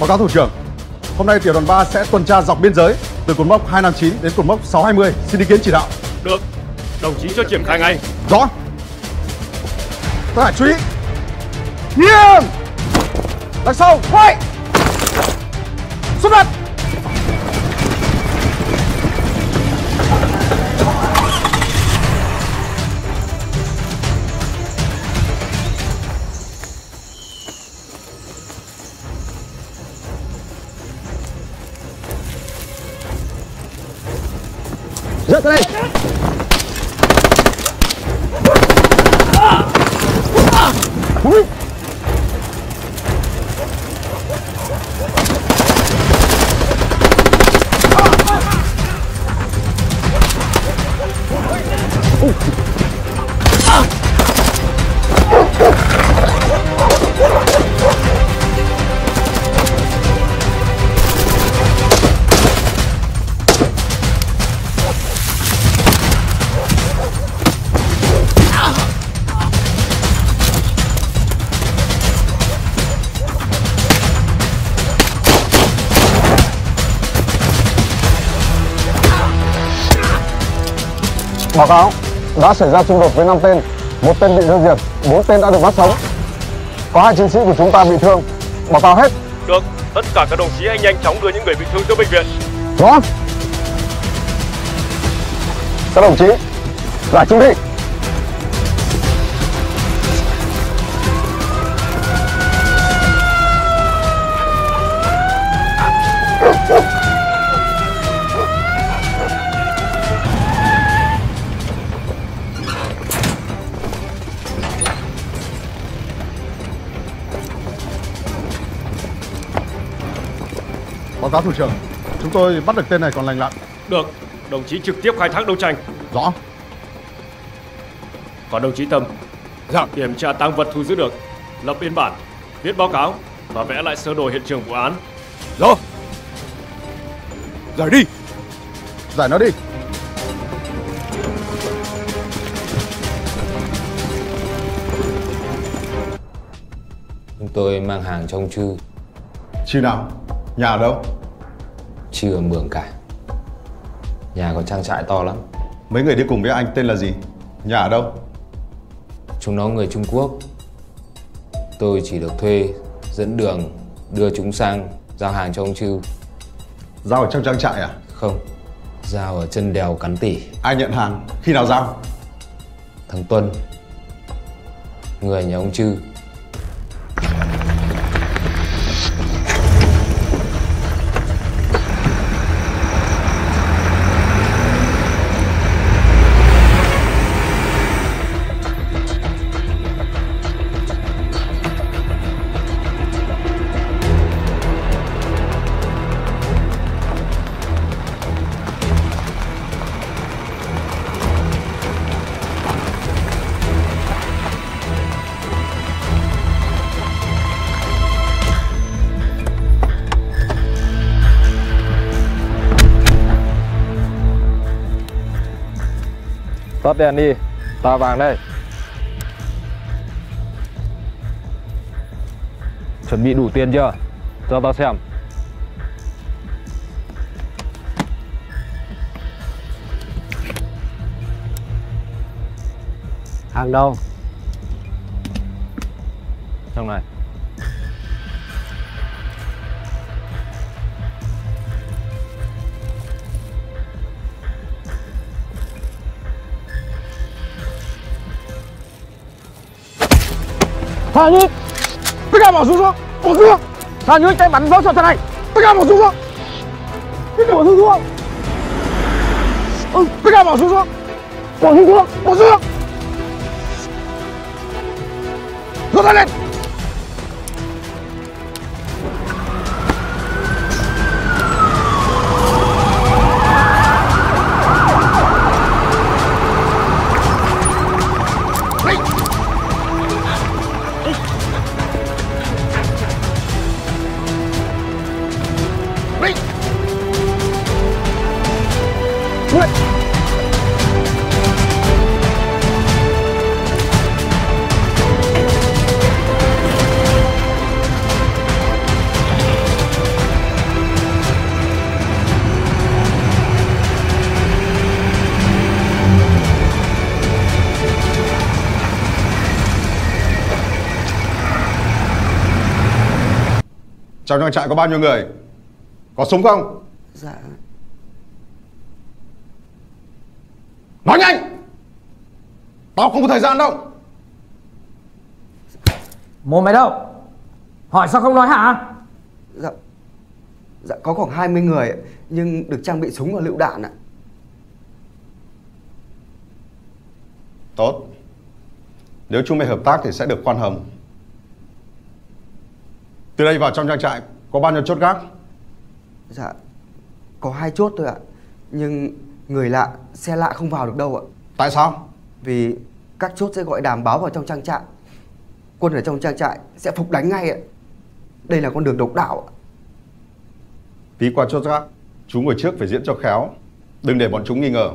Báo cáo thủ trưởng, hôm nay tiểu đoàn 3 sẽ tuần tra dọc biên giới từ cột mốc 259 đến cột mốc 620. Xin ý kiến chỉ đạo. Được, đồng chí cho triển khai ngay. Rõ. Tất cả chú ý. Nghiêm. Đằng sau, quay. Xuất phát. Rớt ra đây Ui. Báo cáo, đã xảy ra xung đột với 5 tên, một tên bị tiêu diệt, bốn tên đã được bắt sống. Có hai chiến sĩ của chúng ta bị thương. Báo cáo hết. Được, tất cả các đồng chí hãy nhanh chóng đưa những người bị thương tới bệnh viện. Rõ. Các đồng chí, lại chính thị. Báo cáo thủ trưởng, chúng tôi bắt được tên này còn lành lặn. Được, đồng chí trực tiếp khai thác đấu tranh. Rõ. Còn đồng chí Tâm, Dạ. kiểm tra tăng vật thu giữ được, lập biên bản, viết báo cáo và vẽ lại sơ đồ hiện trường vụ án. Rõ. Giải đi. Giải nó đi. Chúng tôi mang hàng cho ông Chư Chi nào? Nhà ở đâu? Chư ở Mường Cả Nhà có trang trại to lắm Mấy người đi cùng với anh tên là gì? Nhà ở đâu? Chúng nó người Trung Quốc Tôi chỉ được thuê dẫn đường đưa chúng sang giao hàng cho ông Chư Giao ở trong trang trại à? Không Giao ở chân đèo Cắn Tỉ Ai nhận hàng? Khi nào giao? Thằng Tuân Người nhà ông Chư Tắt đèn đi, ta vàng đây. Chuẩn bị đủ tiền chưa? Cho tao xem. Hàng đâu? Trong này. Thả nhị Tất cả bỏ xuống xuống Bỏ xuống Thả nhị tay bắn vỡ cho thằng này. Tất cả bỏ xuống xuống Tất cả bỏ xuống xuống ừ, Tất cả bỏ xuống xuống Bỏ xuống xuống Bỏ xuống xuống Rút ra lên. What? Trong trang trại có bao nhiêu người? Có súng không? Dạ Nói nhanh! Tao không có thời gian đâu! Mồm mày đâu? Hỏi sao không nói hả? Dạ Dạ có khoảng 20 người Nhưng được trang bị súng và lựu đạn ạ Tốt. Nếu chúng mày hợp tác thì sẽ được khoan hồng. Từ đây vào trong trang trại có bao nhiêu chốt gác? Dạ Có hai chốt thôi ạ Nhưng người lạ, xe lạ không vào được đâu ạ Tại sao? Vì các chốt sẽ gọi đàm báo vào trong trang trại Quân ở trong trang trại sẽ phục đánh ngay ạ Đây là con đường độc đạo ạ Tí qua chốt gác, chú ngồi trước phải diễn cho khéo. Đừng để bọn chúng nghi ngờ.